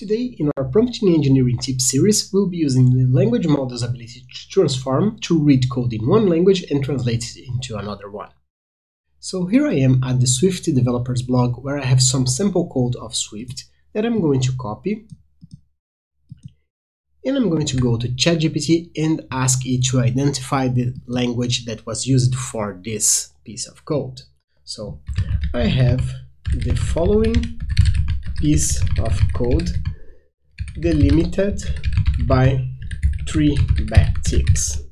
Today, in our Prompting Engineering Tips series, we'll be using the language model's ability to transform to read code in one language and translate it into another one. So here I am at the Swift developers blog where I have some sample code of Swift that I'm going to copy. And I'm going to go to ChatGPT and ask it to identify the language that was used for this piece of code. So I have the following piece of code delimited by three backticks.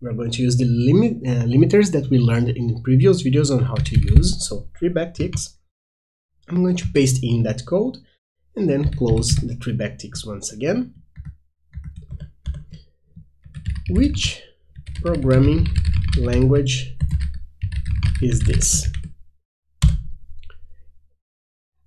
We're going to use the limit, uh, limiters that we learned in previous videos on how to use. So three backticks. I'm going to paste in that code and then close the three backticks once again. Which programming language is this?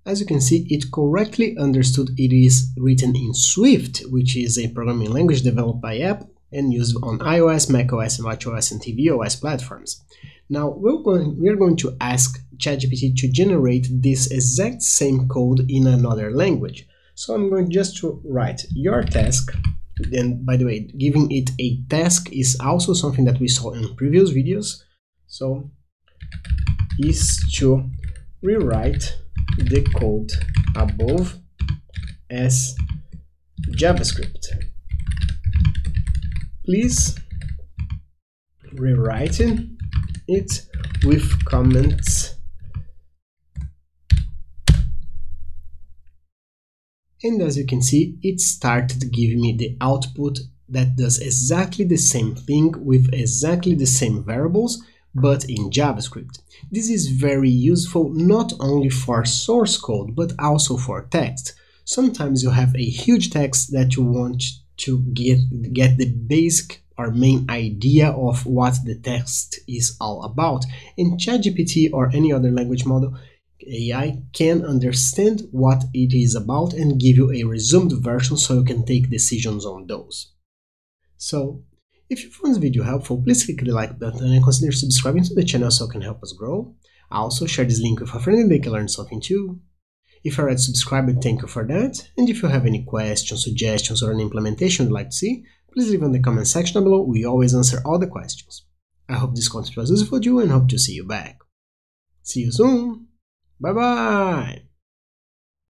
As you can see, it correctly understood it is written in Swift, which is a programming language developed by Apple and used on iOS, macOS, and watchOS and tvOS platforms. Now we're going, we're going to ask ChatGPT to generate this exact same code in another language. So I'm going just to write your task. Then, by the way, giving it a task is also something that we saw in previous videos. So is to rewrite the code above as JavaScript. Please rewrite it with comments and as you can see it started giving me the output that does exactly the same thing with exactly the same variables but in JavaScript. This is very useful not only for source code, but also for text. Sometimes you have a huge text that you want to get, get the basic or main idea of what the text is all about. And ChatGPT or any other language model AI can understand what it is about and give you a resumed version so you can take decisions on those. So if you found this video helpful, please click the like button and consider subscribing to the channel so it can help us grow. Also, share this link with a friend and they can learn something too. If you're already subscribed, thank you for that. And if you have any questions, suggestions, or an implementation you'd like to see, please leave in the comment section below. We always answer all the questions. I hope this content was useful to you and hope to see you back. See you soon. Bye bye.